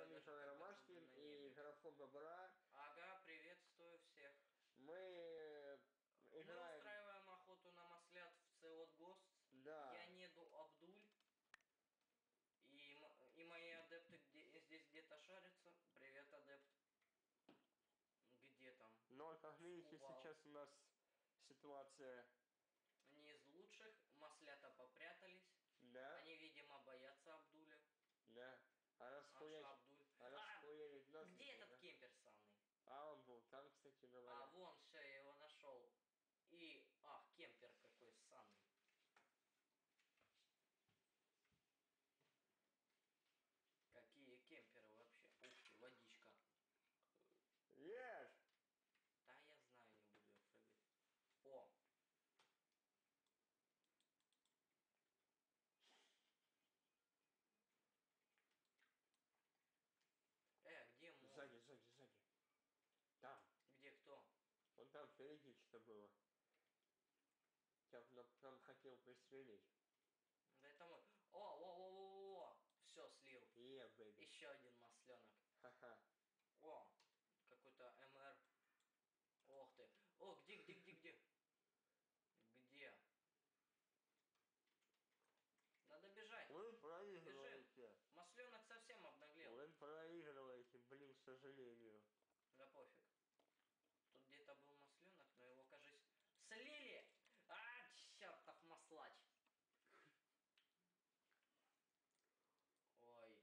вами бы Ромашкин и графон Бобра. Ага, приветствую всех. Мы э, Мы играем... устраиваем охоту на маслят в Цеот Гост. Да. Я Неду Абдуль. И, и мои адепты где, здесь где-то шарятся. Привет, адепт. Где там? Но, как видите, сейчас у нас ситуация... Не из лучших. Маслята попрятались. Да, Они, видимо, боятся Абдуля. да. А А расхуярить... что Абдуль? А А, расхуярить нас... где не этот надо. кемпер санный? А он был там, кстати А, говоря. вон, все, я его нашел. И, ах, кемпер какой санный. Какие кемперы вообще? Ух ты, водичка. Ешь! Да, я знаю, не буду я прыгать. О! Э, где мой? Сзади, сзади, сзади. Там. Где кто? Вон там что было. Я прям, хотел пристрелить. Да это мой. О, о, о, о, о, все слил. Е, бэби. Еще один масленок. Ха-ха. О, какой-то МР. Ох ты. О, где, где, где, где? Где? Надо бежать. Вы проигрываете. Масленок совсем обнаглел. Вы проигрываете, блин, к сожалению. Да пофиг. Тут где-то был масленок, но его, кажется, слили! А, чертов маслач! Ой.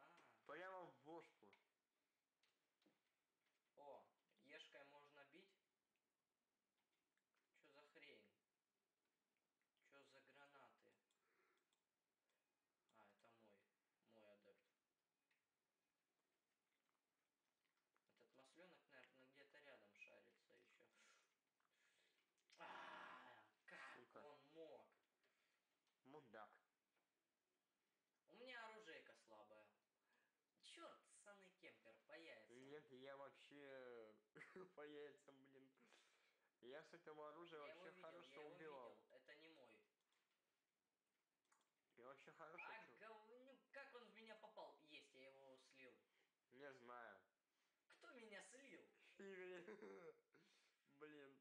А, Прямо в бошку. о, ешкой можно бить? Чё за хрень? Чё за гранаты? А, это мой, мой адепт. Этот масленок, наверное, где-то рядом шарится еще. А, как Сука. он мог? Мудак. У меня оружейка слабая. Черт, санный кемпер, появится. Нет, я вообще по яйцам, блин. Я с этого оружия я вообще видел, хорошо я убивал. видел. Это не мой. Я вообще хорошо А чу- говнюк, как он в меня попал? Есть, я его слил. Не знаю. Кто меня слил? Игорь. Блин.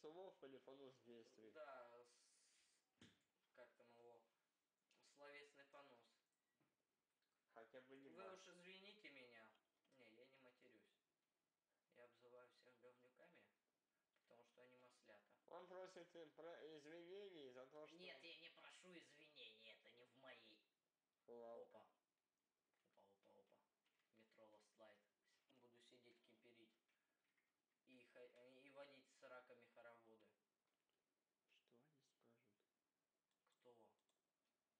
Слов или понос действий? Да, с- как там его? Словесный понос. Хотя бы не Вы мат. уж извините меня. Не, я не матерюсь. Я обзываю всех говнюками, потому что они маслята. Он просит про извинений за то, что... Нет, я не прошу извинений, это не в моей. Вау. Опа, опа, опа. Метро Lost Light. Буду сидеть кемперить. И, ха- и водить с раками хороводы. Что они скажут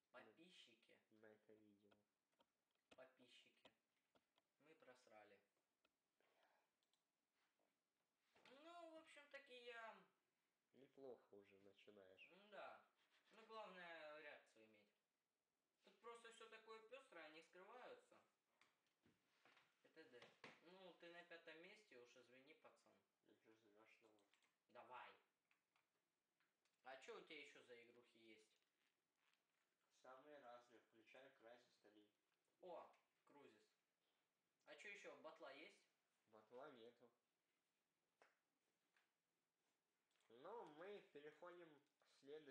Кто? Подписчики. на это видео? Подписчики. Мы просрали. Ну, в общем-таки, я... Уже начинаешь. Да. Ну, главное реакцию иметь. Тут просто все такое пестрое, они скрываются. Это да. Ну, ты на пятом месте, уж извини, пацан. Ничего страшного. Давай. А что у тебя еще за игрухи есть? Самые разные, включая Crysis 3. О, Крузис. А что еще, батла есть? Батла нету. Ну, мы переходим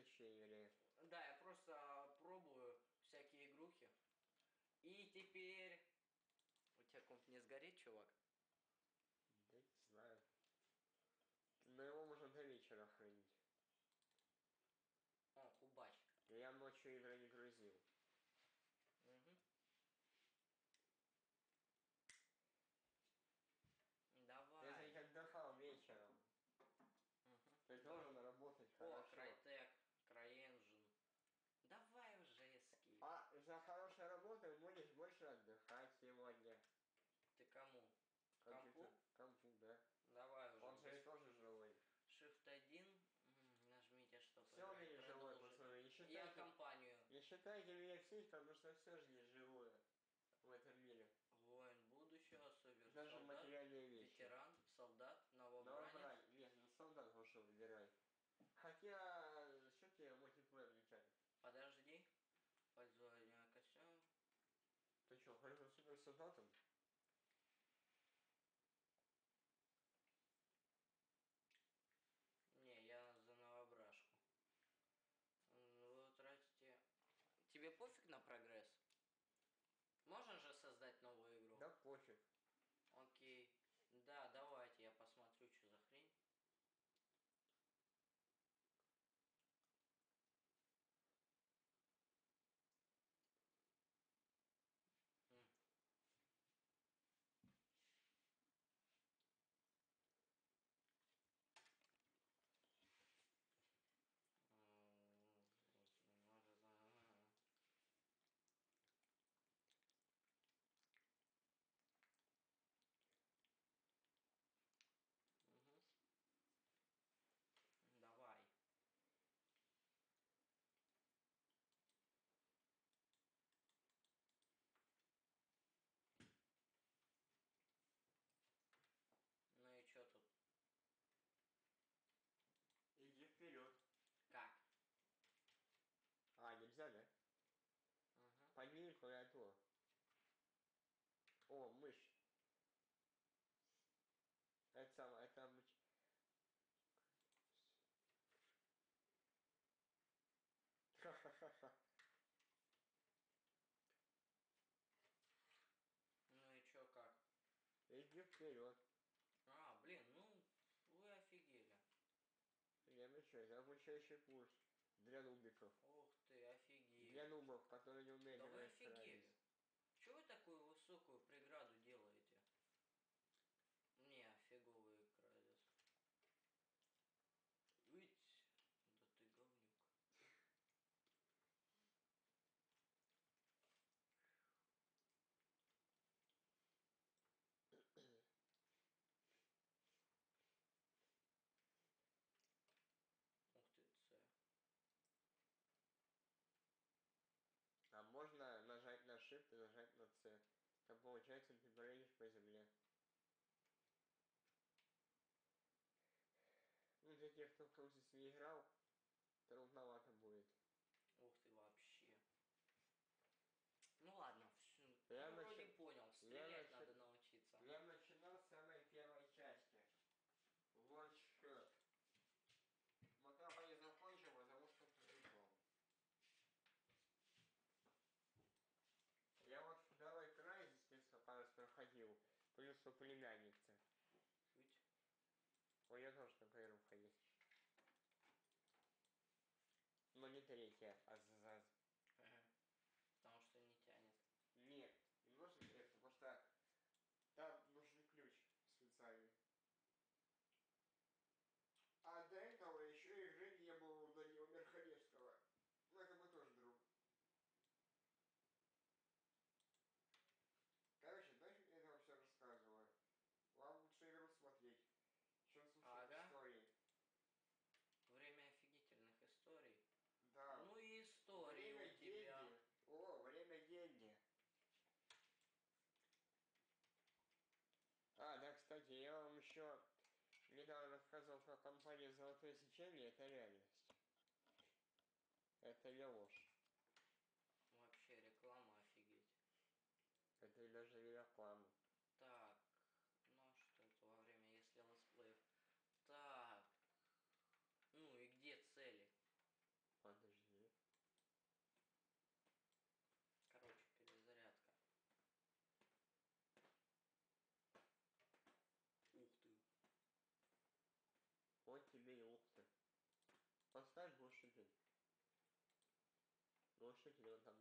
к следующей игре. Да, я просто пробую всякие игрухи. И теперь... У тебя комп не сгорит, чувак? Да не знаю. Но его можно до вечера хранить. О, кубач. Я ночью игры не Все не живой, продолжить. пацаны. Я считайте, компанию. не считайте меня сеть, потому что все же не живое в этом мире. Воин будущего, супер Даже солдат, материальные вещи. ветеран, солдат, Да, новобранец. брать, нет, ну солдат лучше выбирай. Хотя, что тебе мультиплеер не тянет? Подожди. Пользование костюм. Ты что, хочешь супер солдатом? Не, я за новобрашку. М, Вы тратите... Тебе пофиг на прогресс? Можно же создать новую игру? Да пофиг. Окей. Да, давайте я посмотрю, что за хрень. М. М, может, а. Мгм. Давай. Ну и чё тут? Иди вперед. Как? А, нельзя, да? Ага. Подними клавиатуру. О, мышь. Это самое, это обыч... Ха-ха-ха-ха. Ну и чё как? Иди вперед. А, блин, ну вы офигели. Я обучаю, это обучающий курс для нубиков. Ух ты, офигели. Для нубов, которые не умеют Да играть в. Чего вы такую высокую делаете? Не, фиговый крадец. Ведь, да ты говнюк. Ух ты, Ц. А можно нажать на Shift и нажать на Там получается ты проедешь по земле. Ну, для тех, кто в Крузис не играл, трудновато будет. Ух ты, вообще. Ну ладно, всё. Я Я вроде начи- понял, стрелять начи- надо научиться. Я начинал с самой первой части. Вот что. Мы там не закончим, потому что придумал. Я вот второй край здесь несколько раз проходил, у племянницы. Чуть. У нее тоже такая рука есть. Но не третья, а заз. Ага. Потому что не тянет. Нет, не нужно третья, потому что там нужен ключ специальный. А до этого еще игры не было у Данила Мерхалевского. Ну, это мой тоже друг. Короче, нафиг я это все рассказываю. Вам лучше игру смотреть, чем слушать Ага. истории. Время офигительных историй. Да. Ну и истории время у тебя. деньги. О, время деньги. А, да, кстати, я вам еще недавно рассказывал про компанию Золотое сечение, это реальность. Это не ложь. Вообще реклама офигеть. Это даже не реклама. Так, ну а что это во время, если летсплеев? Так, ну и где цели? Подожди. Короче, перезарядка. Ух ты. Вот тебе и опция. Поставь глушитель. Глушитель он там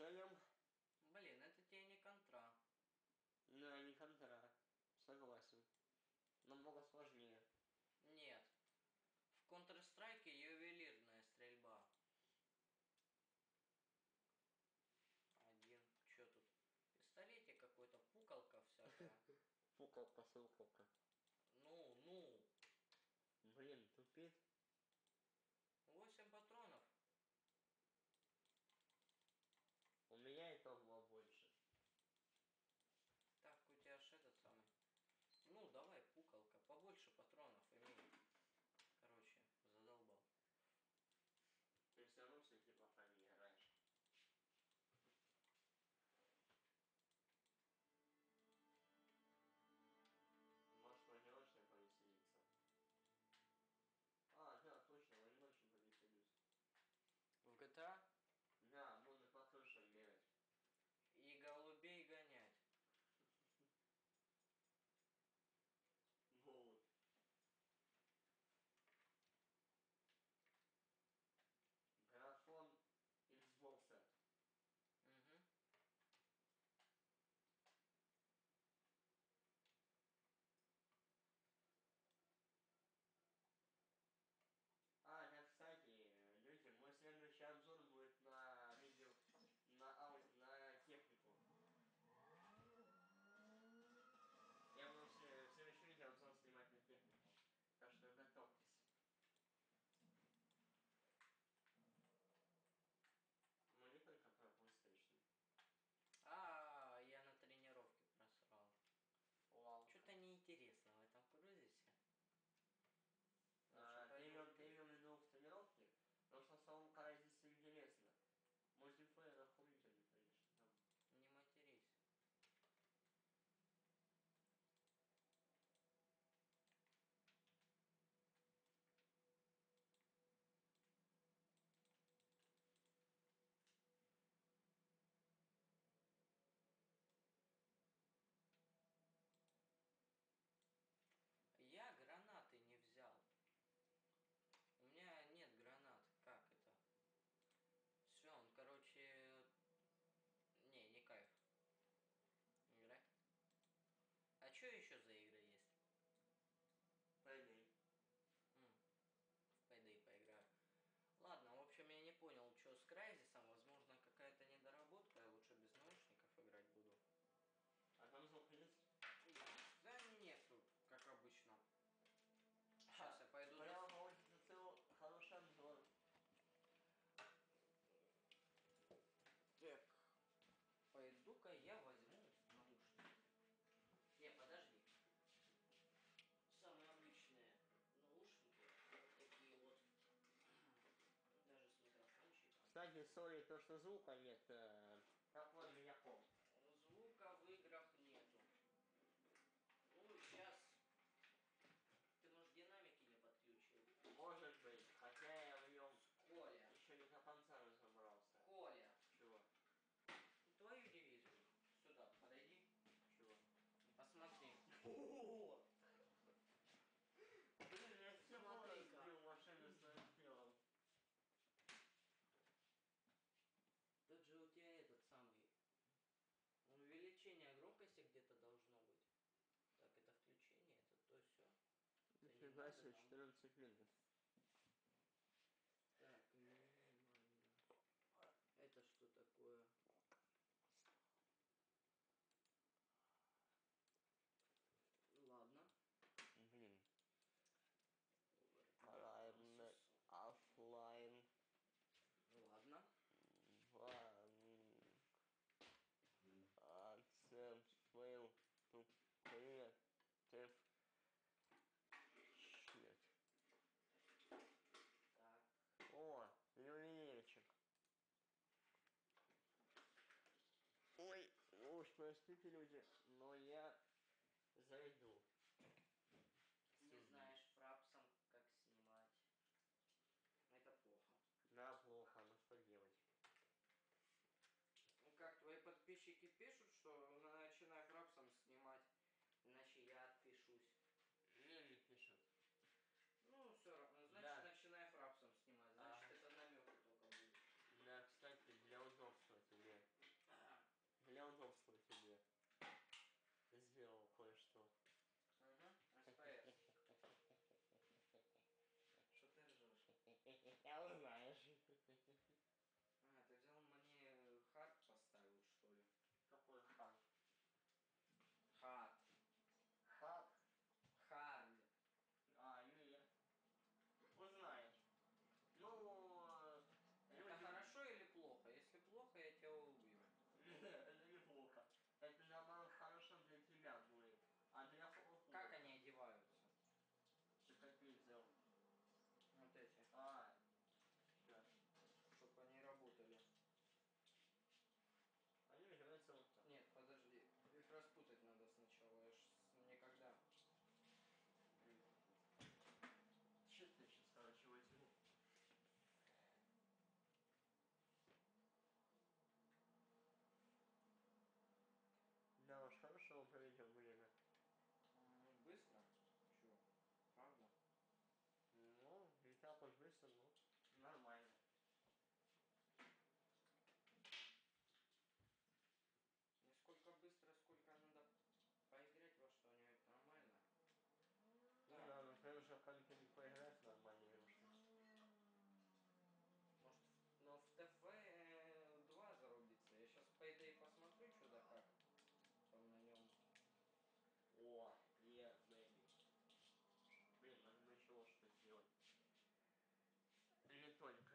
Шелем. Блин, это тебе не контра. Да, не контра. Согласен. Намного сложнее. Нет. В Counter-Strike ювелирная стрельба. Один. Чё тут? Пистолетик какой-то, пукалка всякая. Пукалка, ссылка. Ну, ну. Блин, тупит. побольше потратить. А что еще заявить? без то, что звука нет. Э, как он меня Arkadaşlar şu tarafa çekmeyelim. спите люди, но я зайду. Не знаешь фрапсом, как снимать. Это плохо. Да, плохо, ну что делать? Ну как, твои подписчики пишут, что начинай фрапсом Я узнаешь. А, ты взял мне хард поставил, что ли? Какой хан? Хард. Хак? Хард. А, нет. Узнаешь. Ну, э, Это люди- хорошо или плохо? Если плохо, я тебя убью. Это неплохо. Это наоборот хорошо для тебя будет. А для плохо. Как они одеваются? Ты какие взял? Вот эти. А, сейчас. Чтобы они работали. Они играются вот так. Нет, подожди. Их распутать надо сначала. Я ж с- никогда. Че ты сейчас, короче, возьму? Да уж, хорошо проведем время. М, Быстро? Чё? Правда? Ну, не так уж быстро, но нормально. Не сколько быстро, сколько надо поиграть во что-нибудь нормально. Ну да, но ты уже в компьютере поиграть нормально уже. Может, в- но в ТФ 2 зарубиться. Я сейчас по идее посмотрю, что да как. Там на нем. О, yeah, baby. Блин, надо еще что сделать. Не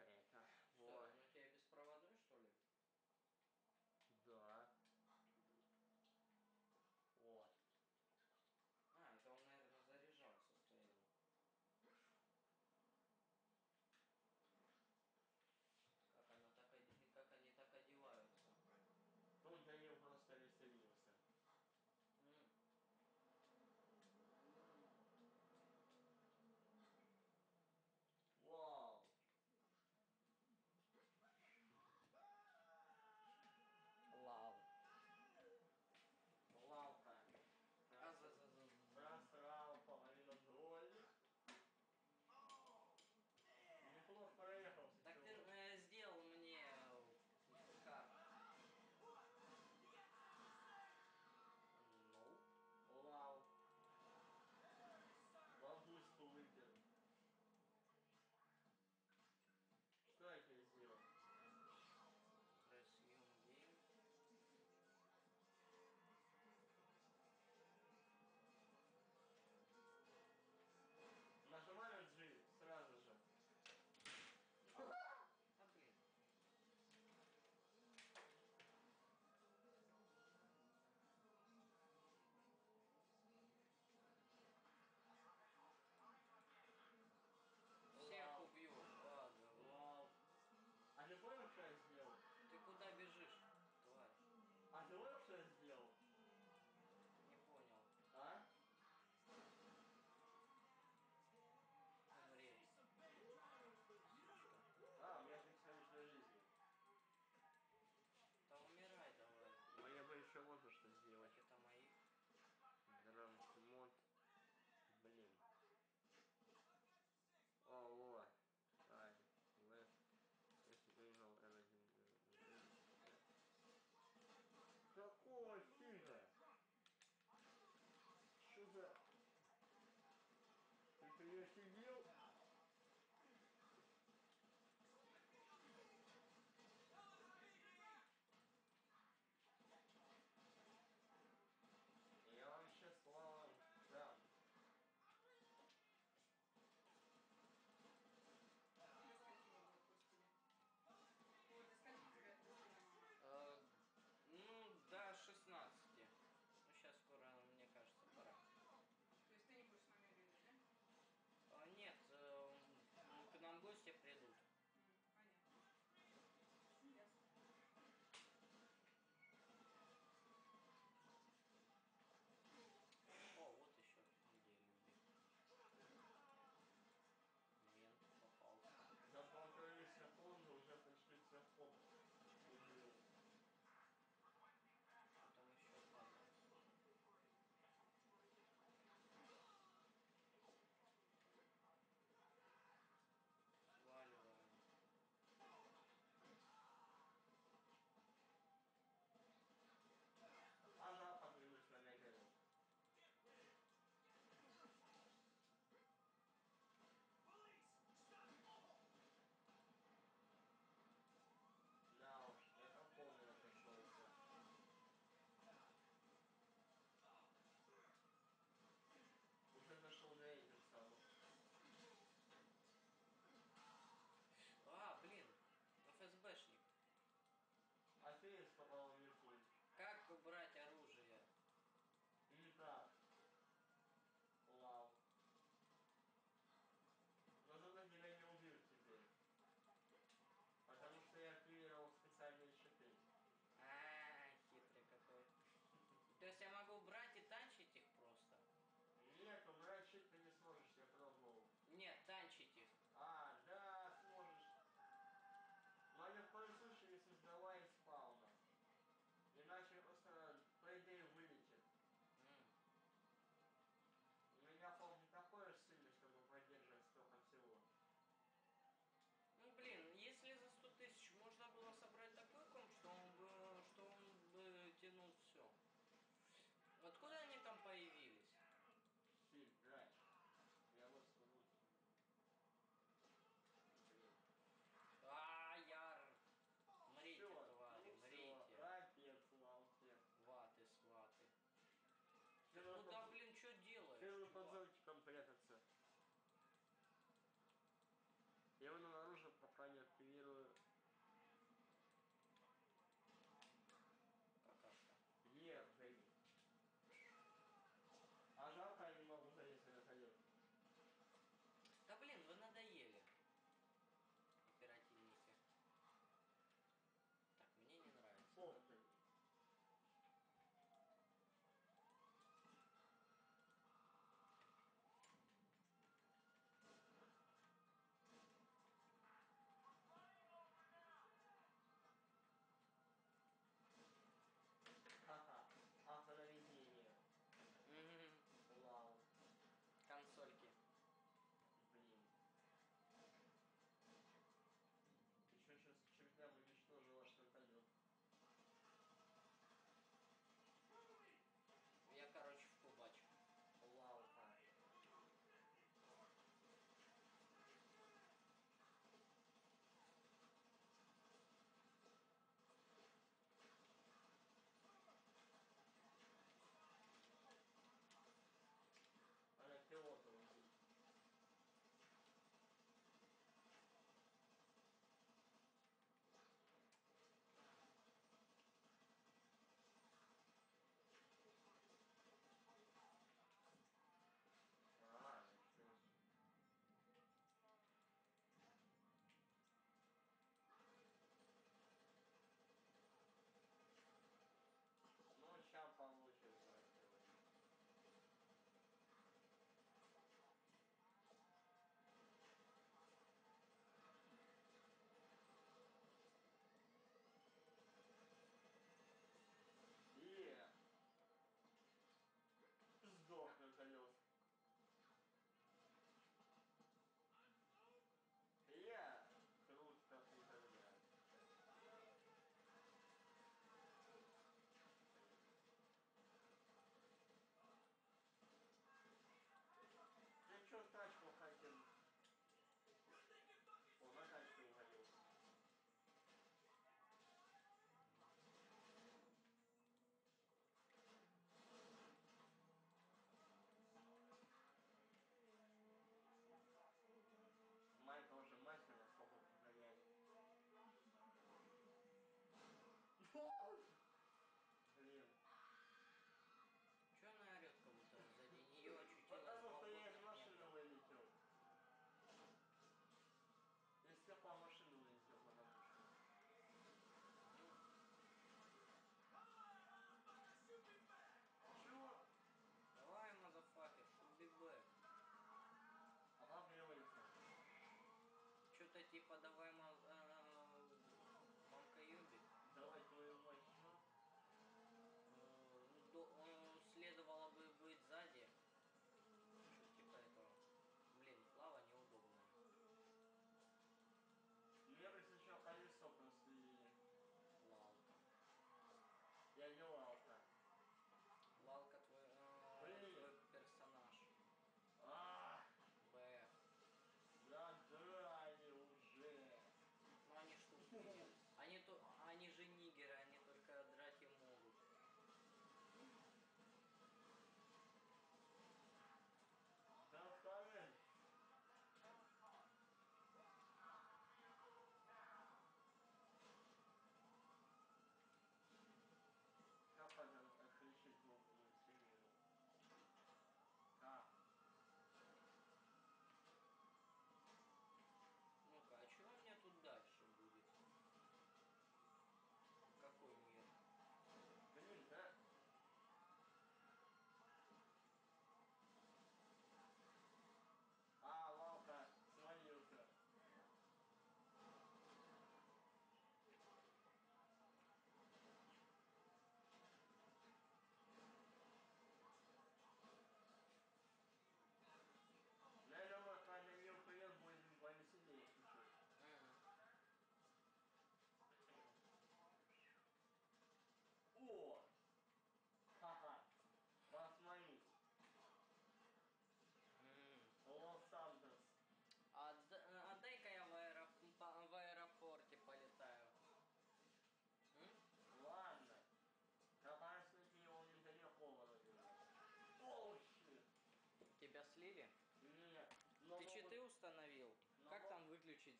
pequeño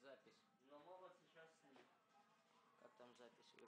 запись? Но могут сейчас слить. Как там запись?